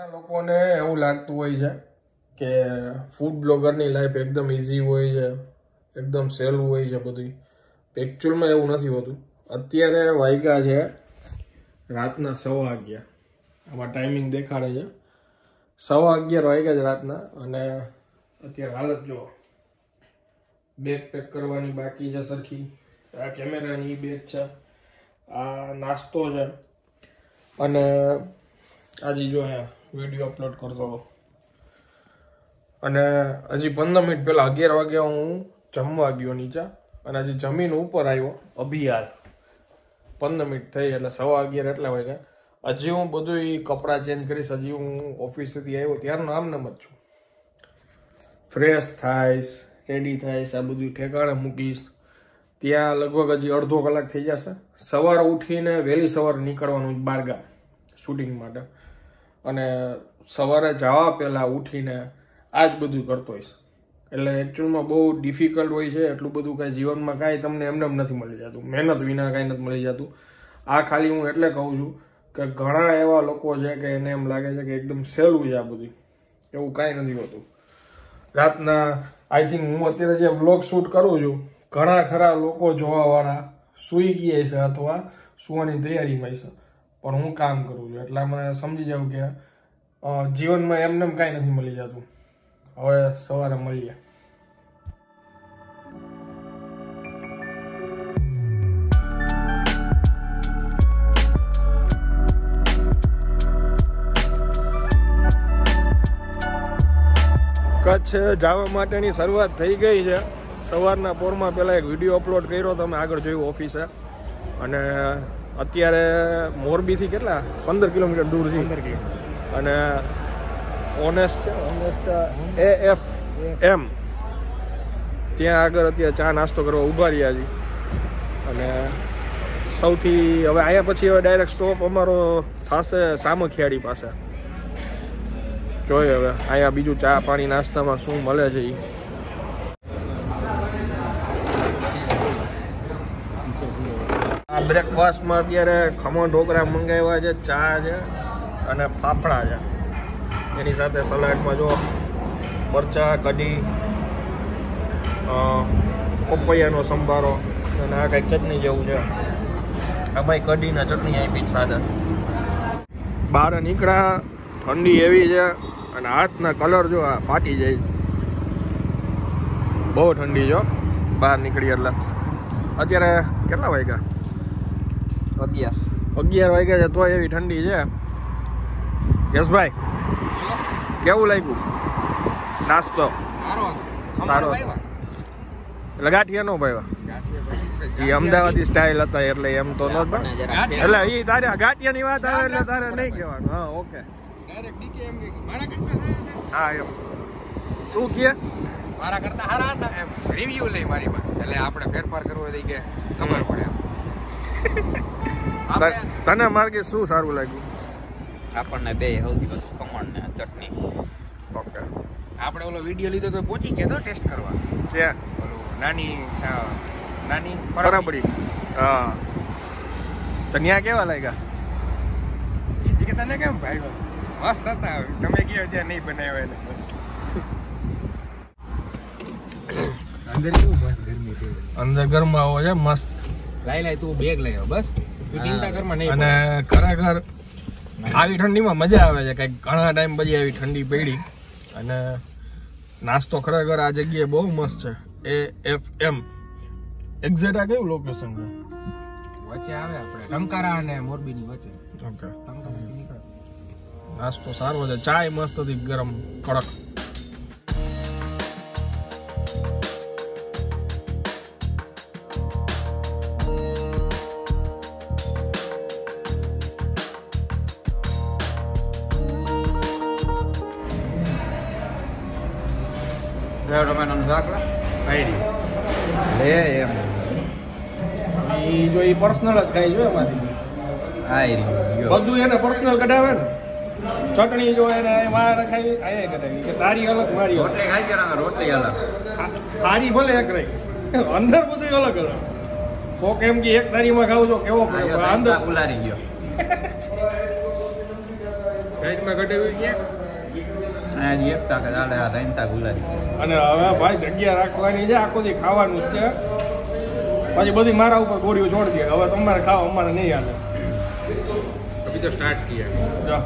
ઘણા લોકોને એવું લાગતું હોય છે કે ફૂડ બ્લોગરની લાઈફ એકદમ ઇઝી હોય છે, એકદમ સહેલું હોય છે બધું એકચ્યુઅલમાં એવું નથી હોતું. અત્યારે વાયગા છે રાતના સવા અગિયાર. આમાં ટાઈમિંગ દેખાડે છે. સવા અગિયાર વાગ્યા છે રાતના અને અત્યારે હાલત જુઓ. બેગ પેક કરવાની બાકી છે સરખી. આ કેમેરાની બેગ છે. આ નાસ્તો છે. અને આજે જો અહીંયા વીડિયો અપલોડ કરતો હતો. અને હજી પંદર મિનિટ પહેલા અગિયાર વાગ્યા હું જમવા ગયો નીચે અને હજી જમીન ઉપર આવ્યો અભિયાર પંદર મિનિટ થઈ એટલે સવા અગિયાર એટલા વાગ્યા. હજી હું બધું કપડાં ચેન્જ કરીશ, હજી હું ઓફિસેથી આવ્યો, ત્યારનો આમ નામ જ છું. ફ્રેશ થાઈશ રેડી થાઈશ, આ બધું ઠેકાણે મૂકીશ. ત્યાં લગભગ હજી અડધો કલાક થઈ જશે. સવારે ઉઠીને વહેલી સવારે નીકળવાનું બારગા શૂટિંગ માટે. અને સવારે જવા પહેલાં ઉઠીને આ જ બધું કરતો હોઈશ. એટલે એકચ્યુઅલમાં બહુ ડિફિકલ્ટ હોય છે, એટલું બધું કાંઈ જીવનમાં કાંઈ તમને એમને એમ નથી મળી જતું. મહેનત વિના કાંઈ નથી મળી જતું. આ ખાલી હું એટલે કહું છું કે ઘણા એવા લોકો છે કે એને એમ લાગે છે કે એકદમ સહેલું છે આ બધું એવું કાંઈ નથી હોતું. રાતના આઈ થિંક હું અત્યારે જે વ્લોગ શૂટ કરું છું, ઘણા ખરા લોકો જોવાવાળા સૂઈ ગયા છે અથવા સુવાની તૈયારીમાં છે પણ હું કામ કરું છું. એટલે મને સમજી જાઉં કે જીવનમાં એમને એમ કાંઈ નથી મળી જતું. હવે સવારે મળીએ. કચ્છ જવા માટેની શરૂઆત થઈ ગઈ છે. સવારના પોરમાં પહેલાં એક વીડિયો અપલોડ કર્યો તમે આગળ જોયું ઓફિસે. અને અત્યારે મોરબીથી કેટલા? પંદર કિલોમીટર દૂર છે અને honest honest A F M ત્યાં આગળ અત્યારે ચા નાસ્તો કરવા ઊભા રહ્યા છીએ. અને સૌથી હવે અહીંયા પછી હવે ડાયરેક્ટ સ્ટોપ અમારો થશે સામખિયાળી પાસે. જોઈએ હવે અહીંયા બીજું ચા પાણી નાસ્તામાં શું મળે છે એ આ બ્રેકફાસ્ટમાં અત્યારે ખમણ ઢોકળા મંગાવ્યા છે, ચા છે અને ફાફડા છે. એની સાથે સલાડમાં જો મરચા, કઢી પપૈયાનો સંભારો અને આ કંઈક ચટણી જેવું છે. આમાં કઢીના ચટણી આપી સાથે. બહાર નીકળ્યા, ઠંડી એવી છે અને હાથના કલર જો આ ફાટી જાય. બહુ ઠંડી જો, બહાર નીકળી એટલે. અત્યારે કેટલા વાગ્યા? અગિયાર. અગિયાર વાગ્યા છે તોય એવી ઠંડી છે. યશભાઈ કેવું લાગ્યું? નાસ્તો? સારો. એટલે ગાંઠિયા નો ભાઈ. એ અમદાવાદી સ્ટાઇલ હતા એટલે એમ તો ન એટલે એ તારે ગાંઠિયાની વાત આવે એટલે તારે નહીં કહેવાનું. હા ઓકે. હા એમ શું કહે મારા કરતા સારા હતા. એમ રિવ્યુ લઈ મારી પાસે. એટલે આપણે ફેરફાર કરવો હોય કે ખબર પડે એમ. તને માર્ગે શું સારું લાગ્યું? આપણને બે સૌથી વધુ કમળ ને ચટણી. ઓકે. આપણે ઓલો વીડિયો લીધો તો પહોંચી ગયા તો ટેસ્ટ કરવા. ક્યાં? ઓલું નાની સા- નાની બરાબરી હા. તો ત્યાં કેવા લાગ્યા? એ કે તને કેમ ભાઈ મસ્ત હતા. તમે કયો ત્યાં નહીં બનાવ્યા એટલે મસ્ત. અંદર કેવું મસ્ત ગરમી અંદર ગરમાવો છે મસ્ત. લાઈ લાઈ તું બેગ લઈ આવ બસ. તું ચિંતા કર મને અને ખરેખર આવી ઠંડીમાં મજા આવે છે કંઈક ઘણા ટાઈમ પછી આવી ઠંડી પડી. અને નાસ્તો ખરેખર આ જગ્યાએ બહુ મસ્ત છે એ એફ એમ એક્ઝેક્ટ આ કયું લોકેશન છે? વચ્ચે આવે આપણે ટંકારા અને મોરબીની વચ્ચે. ઓકે નાસ્તો સારો છે ચાય મસ્ત હતી ગરમ કડક. લે એમ. એ જો એ પર્સનલ જ ખાઈ જો એમાંથી. હા એ બધું એને પર્સનલ કઢાવે ને. ચટણી જો એને વાળ ખાઈ આયા કઢાવી. કે તારી અલગ મારી અલગ. રોટલી ખાઈ ગયા રોટલી અલગ. થાળી ભલે એક રહી. અંદર બધું અલગ અલગ. કોક એમ કે એક તારીમાં ખાવ છો કેવો અંદર ઉલારી ગયો. સાઈડમાં ઘટેવી ક્યાં અને હવે ભાઈ જગ્યા રાખવાની છે આખો દી ખાવાનું જ છે. પછી બધી મારા ઉપર ગોળીઓ છોડી દે. હવે તમારે ખાવા અમારે નહીં હાલે. અભી તો સ્ટાર્ટ કિયા.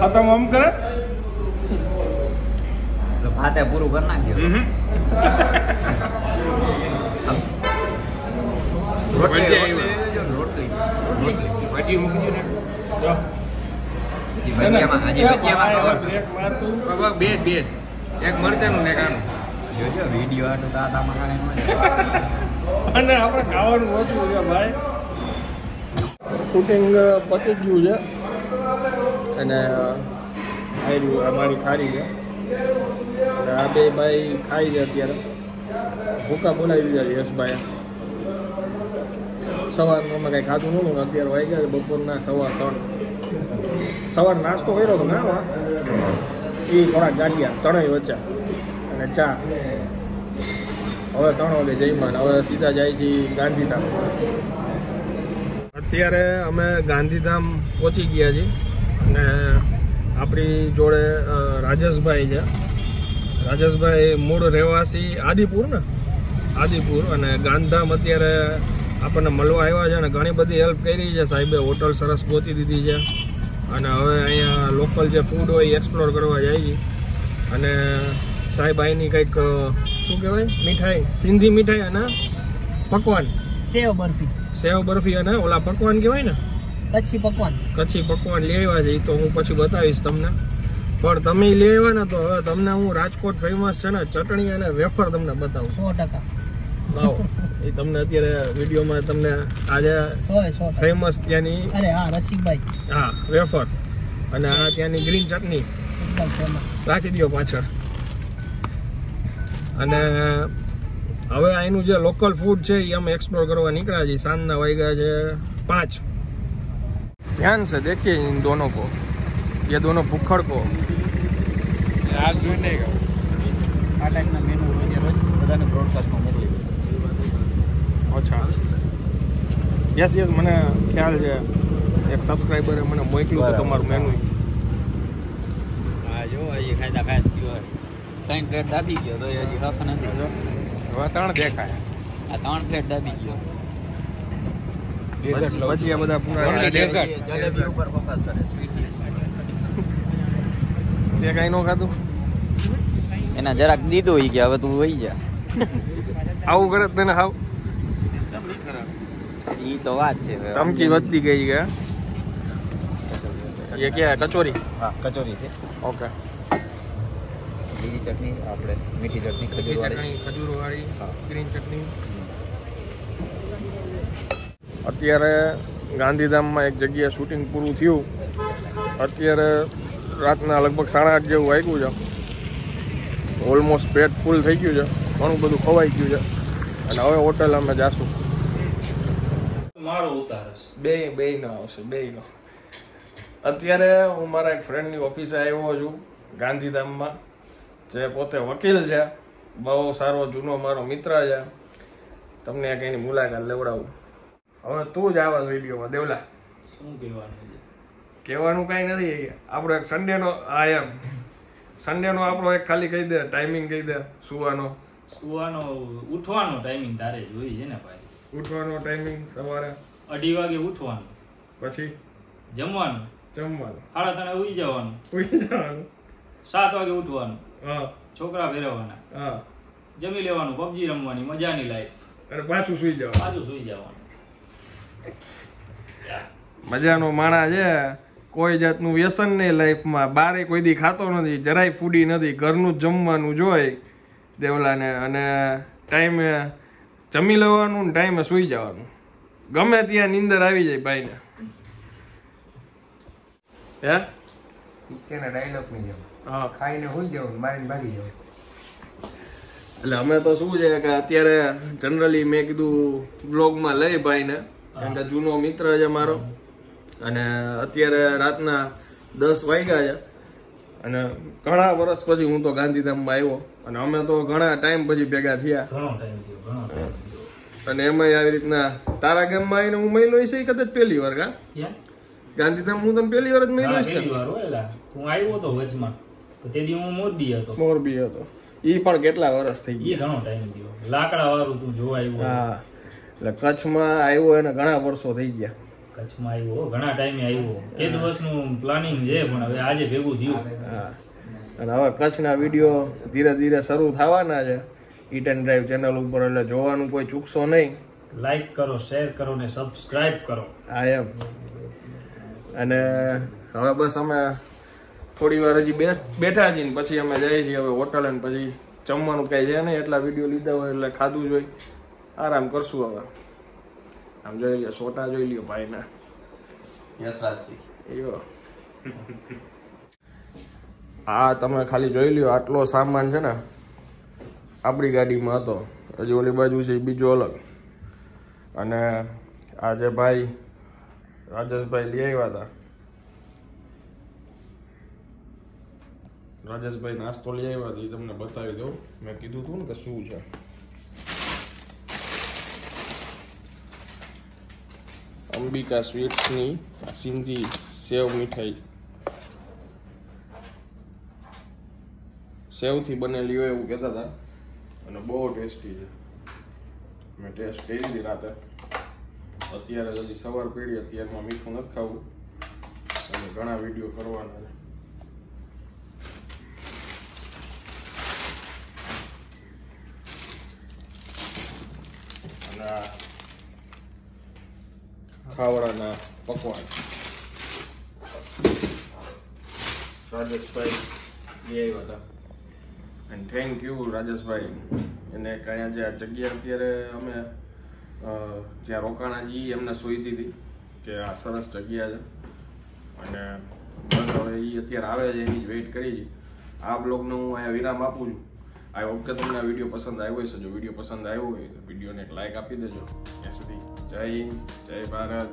ખતમ આમ કરે? તો ભાતે પૂરું કરી નાખ્યો રોટલી રોટલી. રોટલી. ભાજી મૂકી ને. જો. હજી ભજીયામાં હજી ભજીયામાં તો બ્રેક મારતું બસ, બે બે એક મરચાનું ને એક જોજો વીડિયો આટલું અને આપણે ખાવાનું ઓછું છે ભાઈ. શૂટિંગ પતી ગયું છે. અને આવ્યું અમારી ખારી છે. અને આ બે ભાઈ ખાઈ છે અત્યારે. ભૂકા બોલાવી દીધા છે યશભાઈ સવારમાં અમે કાંઈ ખાધું નહોતું ને અત્યારે વાગ્યા બપોરના સવા ત્રણ. સવાર નાસ્તો કર્યો હતો વા એ થોડા ગાંઠિયા ત્રણેય વચ્ચે અને ચા. હવે ત્રણ વાગે જઈમાં હવે સીધા જાય છે ગાંધીધામ. અત્યારે અમે ગાંધીધામ પહોંચી ગયા છીએ અને આપણી જોડે રાજેશભાઈ છે. રાજેશભાઈ મૂળ રહેવાસી આદિપુર ને? આદિપુર અને ગાંધીધામ અત્યારે આપણને મળવા આવ્યા છે અને ઘણી બધી હેલ્પ કરી છે સાહેબે. હોટલ સરસ ગોતી દીધી છે. અને હવે અહીંયા લોકલ જે ફૂડ હોય એક્સપ્લોર કરવા જાય છે. અને સાહેબ અહીંની કંઈક શું કહેવાય? મીઠાઈ. સિંધી મીઠાઈ અને પકવાન. સેવ બરફી. સેવ બરફી અને ઓલા પકવાન કહેવાય ને? કચ્છી પકવાન. કચ્છી પકવાન લઈ આવ્યા છે એ તો હું પછી બતાવીશ તમને. પણ તમે લઈ આવ્યા ને તો હવે તમને હું રાજકોટ ફેમસ છે ને ચટણી અને વેફર તમને બતાવું. સો ટકા. લાવો એ તમને અત્યારે વિડીયોમાં તમને આજે સો એ સો ટકા ફેમસ ત્યાંની અરે હા રસિકભાઈ હા વેફર અને આ ત્યાંની ગ્રીન ચટણી એકદમ ફેમસ રાખી દો પાછળ અને હવે અહીંનું જે લોકલ ફૂડ છે એ અમે એક્સપ્લોર કરવા નીકળ્યા છીએ સાંજના વાગ્યા છે પાંચ ધ્યાન છે દેખીએ इन दोनों को ये दोनों भूखड़ को આ જોઈને આ ટાઈપના મેનુ રોજે રોજ બધાને બ્રોડકાસ્ટમાં મોકલી અચ્છા. યસ યસ મને ખ્યાલ છે. એક સબસ્ક્રાઈબરે મને મોકલ્યું હતું તમારું મેનુ આ જો હજી ખાધા ખાય થયો ત્રણ પ્લેટ દાબી ગયો તો હજી હક નથી હવે ત્રણ દેખાય. આ ત્રણ પ્લેટ દાબી ગયો. પછી આ બધા પૂરા Only જલેબી ઉપર ફોકસ કરે સ્વીટ તે કાંઈ ન ખાધું? એના જરાક દીધું ઈ કે હવે તું વહી જા. આવું કરે તને હાવ ઈ તો વાત છે ધમકી વધતી ગઈ કે એ કે કચોરી? હા કચોરી છે. ઓકે. લીલી ચટણી આપણે મીઠી ચટણી ખજૂર ચટણી ખજૂર વાળી ગ્રીન ચટણી. અત્યારે ગાંધીધામમાં એક જગ્યાએ શૂટિંગ પૂરું થયું. અત્યારે રાતના લગભગ સાડા આઠ જેવું વાગ્યું છે. ઓલમોસ્ટ પેટ ફૂલ થઈ ગયું છે. ઘણું બધું ખવાઈ ગયું છે. અને હવે હોટલ અમે જાશું. મારો ઉતારસ બે બે નો આવશે બે નો. અત્યારે હું મારા એક ફ્રેન્ડની ઓફિસે આવ્યો છું ગાંધીધામમાં. જે પોતે વકીલ છે બહુ સારો જૂનો મારો મિત્ર છે. તમને એક એની મુલાકાત લેવડાવું. હવે તું જ આવા વિડીયોમાં દેવલા. શું કહેવાનું કહેવાનું કાંઈ નથી આપણો એક સન્ડેનો આ એમ. સન્ડેનો આપણો એક ખાલી કહી દે ટાઈમિંગ કહી દે સુવાનો. સુવાનો ઉઠવાનો ટાઈમિંગ તારે જોઈએ છે ને ભાઈ. ઉઠવાનો ટાઈમિંગ સવારે. અઢી વાગે ઉઠવાનું. પછી જમવાનું. જમવાનું. સાડા ત્રણે ઉઈ જવાનું. ઉઈ જવાનું. સાત વાગે ઉઠવાનું. હા. છોકરા ફેરવવાના. હા. જમી લેવાનું પબજી રમવાની મજાની લાઈફ અને પાછું સુઈ જવાનું. પાછું સુઈ જવાનું. મજાનો માણા છે. કોઈ જાતનું વ્યસન નહીં લાઈફમાં બારે કોઈ દી ખાતો નથી જરાય ફૂડી નથી. ઘરનું જ જમવાનું જોઈ દેવલાને. અને ટાઈમે જમી લેવાનું ને ટાઈમે સૂઈ જવાનું. ગમે ત્યાં નીંદર આવી જાય ભાઈને. હે? તેના ડાયલોગની જેમ. હા. ખાઈને હોઈ જવું મારીને ભાગી જવું. એટલે અમે તો શું છે કે અત્યારે જનરલી મેં કીધું બ્લોગમાં લઈ ભાઈને. કારણ કે જૂનો મિત્ર છે મારો. અને અત્યારે રાતના દસ વાગ્યા છે. અને ઘણા વર્ષ પછી હું તો ગાંધીધામમાં આવ્યો. અને અમે તો ઘણા ટાઈમ પછી ભેગા થયા. અને એમાં આવી રીતના તારા ગામમાં આવીને હું મહિલો છે કદાચ પહેલી વાર કા? ગાંધીધામ હું તને પહેલી વાર જ મળ્યો છે હો એલા. હું આવ્યો હતો વચમાં. તો હું મોરબી હતો. મોરબી હતો. ઈ પણ કેટલા વર્ષ થઈ ગયા? ઘણો ટાઈમ થયો. લાકડા વાળું તું જોવા આવ્યો. હા. એટલે કચ્છમાં આવ્યો એને ઘણા વર્ષો થઈ ગયા. કચ્છમાં આવ્યો ઘણા ટાઈમે આવ્યો એ દિવસનું પ્લાનિંગ છે પણ હવે આજે ભેગું થયું. અને હવે કચ્છના વીડિયો ધીરે ધીરે શરૂ થવાના છે. ઈટ એન્ડ ડ્રાઈવ ચેનલ ઉપર એટલે જોવાનું કોઈ ચૂકશો નહીં. લાઈક કરો શેર કરો ને સબસ્ક્રાઇબ કરો. હા એમ. અને હવે બસ અમે થોડી વાર હજી બેઠા છીએ પછી અમે જઈએ છીએ હવે હોટલ અને પછી જમવાનું કઈ છે નહીં એટલા વીડિયો લીધા હોય એટલે ખાધું જોઈ આરામ કરશું હવે. આમ જોઈ લ્યો સોટા જોઈ લ્યો ભાઈના એવો હા તમે ખાલી જોઈ લ્યો આટલો સામાન છે ને આપણી ગાડીમાં હતો. હજી ઓલી બાજુ છે બીજો અલગ. અને આ જે ભાઈ રાજેશભાઈ લઈ આવ્યા હતા. રાજેશભાઈ નાસ્તો લઈ આવ્યા હતા એ તમને બતાવી દઉં. મેં કીધું હતું ને કે શું છે. અંબિકા સ્વીટ્સની સિંધી સેવ મીઠાઈ. સેવથી બનેલી હોય એવું કહેતા હતા. અને બહુ ટેસ્ટી છે. મેં ટેસ્ટ કરી હતી રાતે. અત્યારે હજી સવાર પીડી, અત્યારમાં મીઠું નથી ખાવું. અને ઘણા વીડિયો કરવાના છે. અને ખાવડાના પકવાન રાજેશભાઈ લઈ આવ્યા હતા એન્ડ થેન્ક યુ રાજેશભાઈ એને કાંઈ જે આ જગ્યા અત્યારે અમે જ્યાં રોકાણા જઈએ એમને સોઈતી હતી કે આ સરસ જગ્યા છે. અને બસ હવે એ અત્યારે આવે છે, એની જ વેઇટ કરી છે. આ બ્લોગને હું અહીંયા વિરામ આપું છું. આ વખતે તમને આ વીડિયો પસંદ આવ્યો હશે. જો વીડિયો પસંદ આવ્યો હોય તો વિડીયોને એક લાઇક આપી દેજો. ત્યાં સુધી જય હિન્દ જય ભારત.